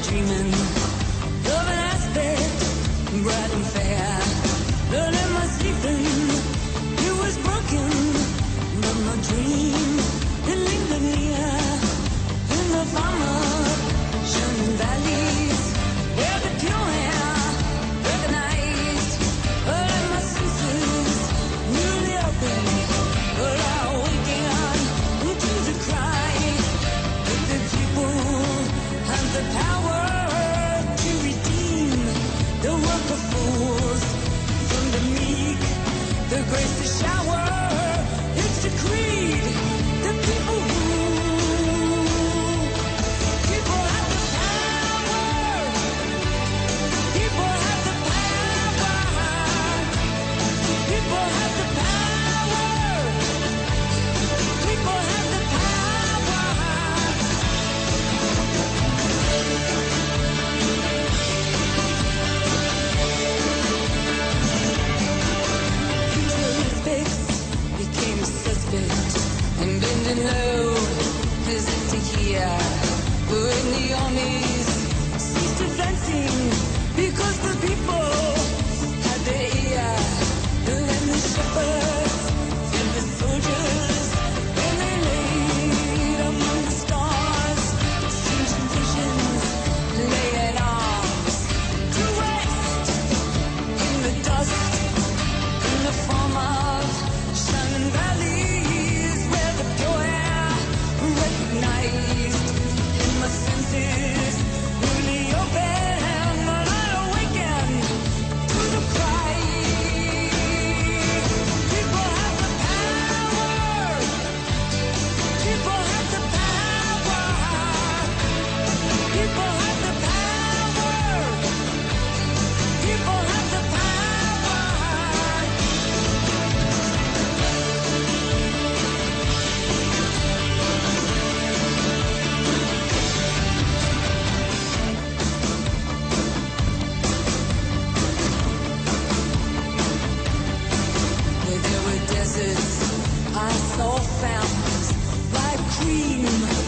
dreaming grace to shower. to hear. We're the armies, cease defending, because the people. I saw fountains, bright cream.